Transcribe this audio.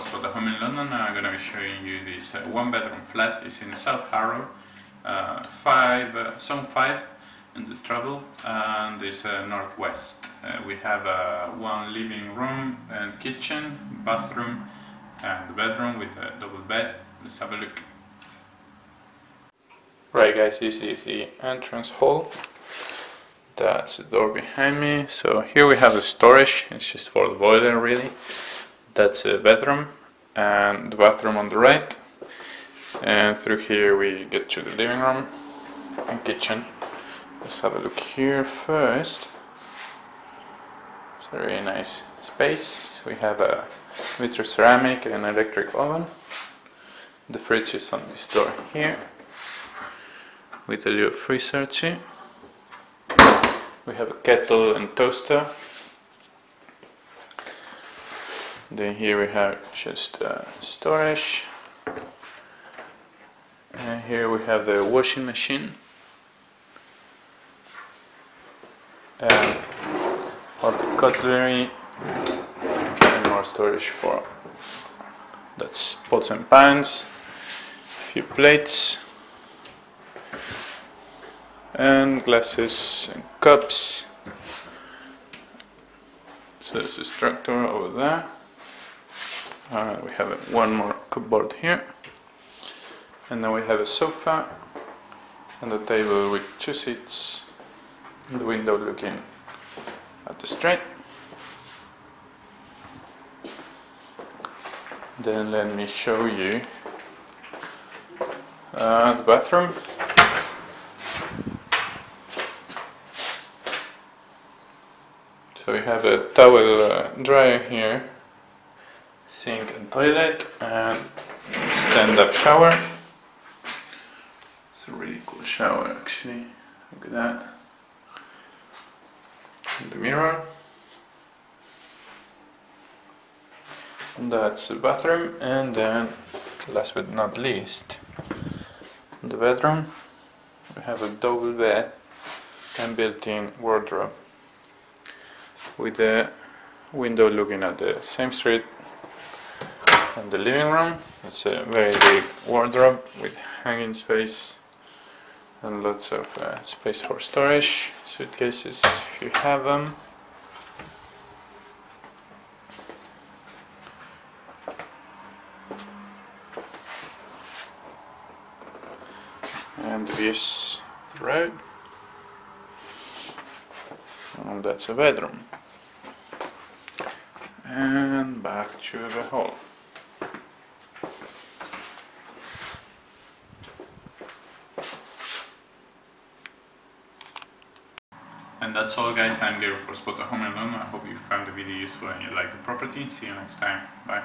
Spotahome in London. I'm gonna be showing you this uh, one bedroom flat. It's in South Harrow, uh, five, uh, zone five in the travel, and it's uh, northwest. Uh, we have uh, one living room and kitchen, bathroom, and bedroom with a double bed. Let's have a look. Right, guys, this is the entrance hall. That's the door behind me. So here we have the storage. It's just for the boiler, really. That's a bedroom and the bathroom on the right. And through here we get to the living room and kitchen. Let's have a look here first. It's a really nice space. We have a vitro ceramic and electric oven. The fridge is on this door here with a little freezer too. We have a kettle and toaster then here we have just uh, storage. And here we have the washing machine. And all the cutlery and more storage for that's pots and pans a few plates and glasses and cups. So there's a structure over there uh, we have one more cupboard here. And then we have a sofa and a table with two seats and the window looking at the street. Then let me show you uh, the bathroom. So we have a towel uh, dryer here sink and toilet and stand-up shower. It's a really cool shower actually. Look at that. And the mirror. And that's the bathroom and then last but not least the bedroom we have a double bed and built-in wardrobe with the window looking at the same street and the living room. It's a very big wardrobe with hanging space and lots of uh, space for storage, suitcases if you have them. And the views the road. And that's a bedroom. And back to the hall. And that's all guys, I'm Gary for Spotahome London. I hope you found the video useful and you like the property. See you next time. Bye.